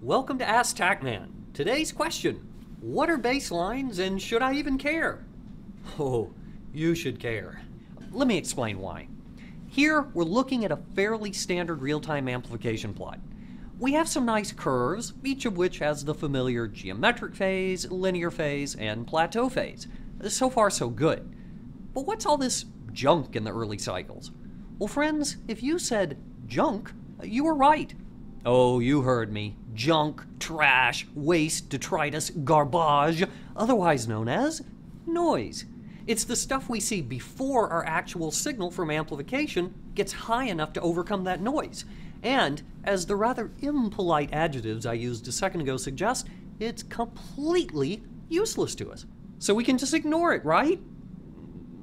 Welcome to Ask TaqMan. Today's question What are baselines and should I even care? Oh, you should care. Let me explain why. Here, we're looking at a fairly standard real time amplification plot. We have some nice curves, each of which has the familiar geometric phase, linear phase, and plateau phase. So far, so good. But what's all this junk in the early cycles? Well, friends, if you said junk, you were right. Oh, you heard me. Junk, trash, waste, detritus, garbage, otherwise known as noise. It's the stuff we see before our actual signal from amplification gets high enough to overcome that noise. And, as the rather impolite adjectives I used a second ago suggest, it's completely useless to us. So we can just ignore it, right?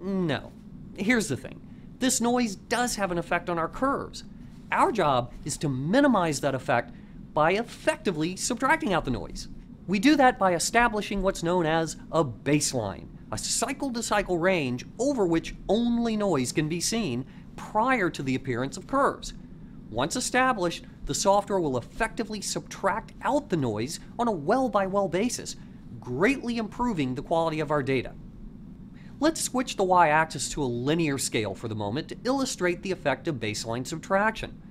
No. Here's the thing this noise does have an effect on our curves. Our job is to minimize that effect by effectively subtracting out the noise. We do that by establishing what's known as a baseline, a cycle to cycle range over which only noise can be seen prior to the appearance of curves. Once established, the software will effectively subtract out the noise on a well by well basis, greatly improving the quality of our data. Let's switch the y-axis to a linear scale for the moment to illustrate the effect of baseline subtraction.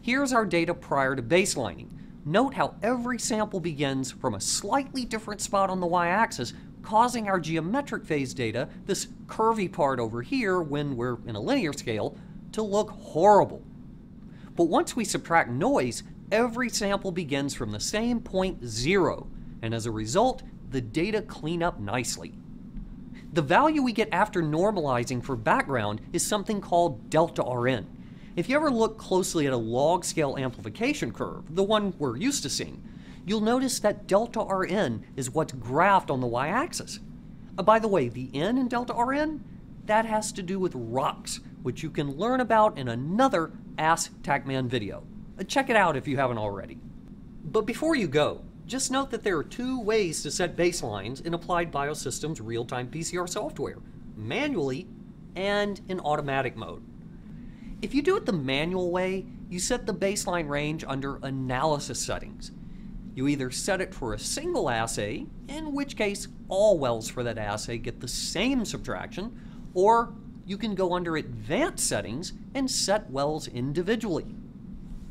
Here's our data prior to baselining. Note how every sample begins from a slightly different spot on the y-axis, causing our geometric phase data, this curvy part over here when we're in a linear scale, to look horrible. But once we subtract noise, every sample begins from the same point zero, and as a result, the data clean up nicely. The value we get after normalizing for background is something called delta Rn. If you ever look closely at a log scale amplification curve, the one we're used to seeing, you'll notice that delta Rn is what's graphed on the y-axis. Uh, by the way, the n in delta Rn, that has to do with ROX, which you can learn about in another Ask TaqMan video. Uh, check it out if you haven't already. But before you go, just note that there are two ways to set baselines in Applied Biosystems real-time PCR software, manually and in automatic mode. If you do it the manual way, you set the baseline range under analysis settings. You either set it for a single assay, in which case all wells for that assay get the same subtraction, or you can go under advanced settings and set wells individually.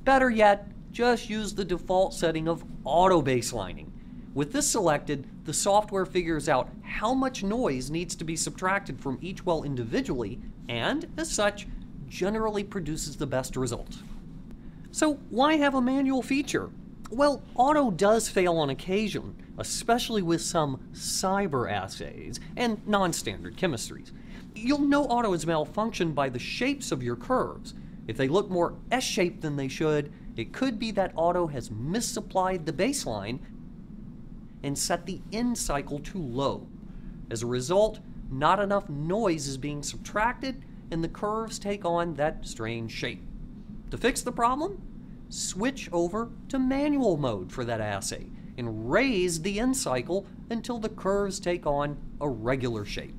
Better yet, just use the default setting of auto baselining. With this selected, the software figures out how much noise needs to be subtracted from each well individually, and as such, generally produces the best result. So why have a manual feature? Well, auto does fail on occasion, especially with some SYBR assays and non-standard chemistries. You'll know auto has malfunctioned by the shapes of your curves. If they look more S-shaped than they should, it could be that auto has misapplied the baseline and set the end cycle too low. As a result, not enough noise is being subtracted and the curves take on that strange shape. To fix the problem, switch over to manual mode for that assay and raise the end cycle until the curves take on a regular shape.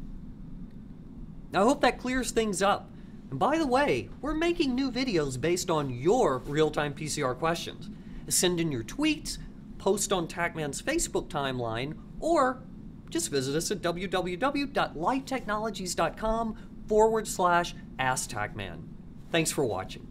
I hope that clears things up. And by the way, we're making new videos based on your real-time PCR questions. Send in your tweets, post on TaqMan's Facebook timeline, or just visit us at www.lifetechnologies.com forward slash AskTaqMan. Thanks for watching.